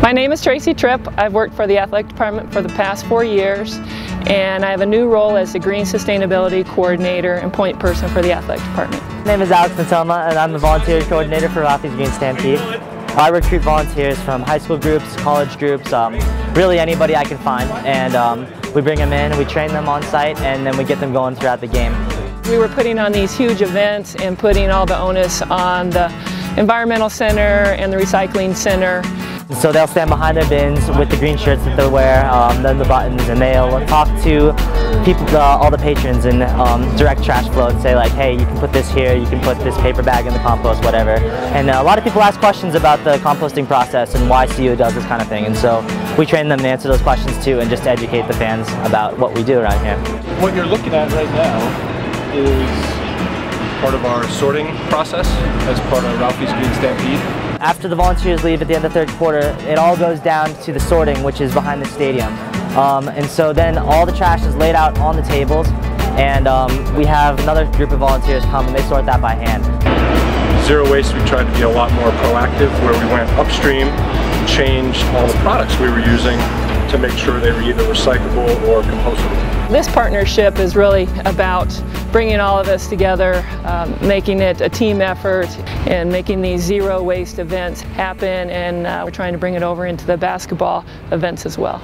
My name is Tracy Tripp. I've worked for the athletic department for the past four years and I have a new role as the Green Sustainability Coordinator and point person for the athletic department. My name is Alex Matoma and I'm the volunteer coordinator for Ralphie's Green Stampede. I recruit volunteers from high school groups, college groups, um, really anybody I can find and um, we bring them in, we train them on site and then we get them going throughout the game. We were putting on these huge events and putting all the onus on the Environmental Center and the Recycling Center. So they'll stand behind their bins with the green shirts that they wear, um, then the buttons, and they'll talk to people, uh, all the patrons and um, direct trash flow and say like, hey, you can put this here, you can put this paper bag in the compost, whatever. And uh, a lot of people ask questions about the composting process and why CU does this kind of thing. And so we train them to answer those questions too and just to educate the fans about what we do around here. What you're looking at right now is part of our sorting process as part of Ralphie's Green Stampede. After the volunteers leave at the end of the third quarter, it all goes down to the sorting, which is behind the stadium. Um, and so then all the trash is laid out on the tables, and um, we have another group of volunteers come and they sort that by hand. Zero waste, we tried to be a lot more proactive where we went upstream, changed all the products we were using to make sure they were either recyclable or compostable. This partnership is really about bringing all of us together, um, making it a team effort and making these zero waste events happen and uh, we're trying to bring it over into the basketball events as well.